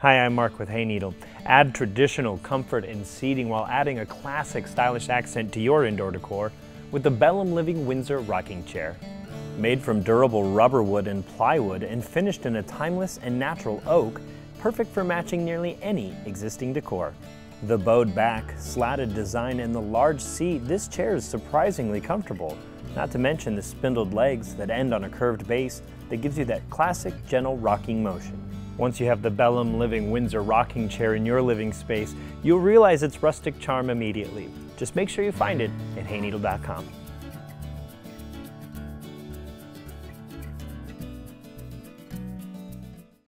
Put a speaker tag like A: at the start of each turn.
A: Hi, I'm Mark with Hayneedle. Add traditional comfort and seating while adding a classic stylish accent to your indoor decor with the Belham Living Windsor rocking chair. Made from durable rubber wood and plywood and finished in a timeless and natural oak, perfect for matching nearly any existing decor. The bowed back, slatted design, and the large seat, this chair is surprisingly comfortable. Not to mention the spindled legs that end on a curved base that gives you that classic gentle rocking motion. Once you have the Belham Living Windsor rocking chair in your living space, you'll realize its rustic charm immediately. Just make sure you find it at hayneedle.com.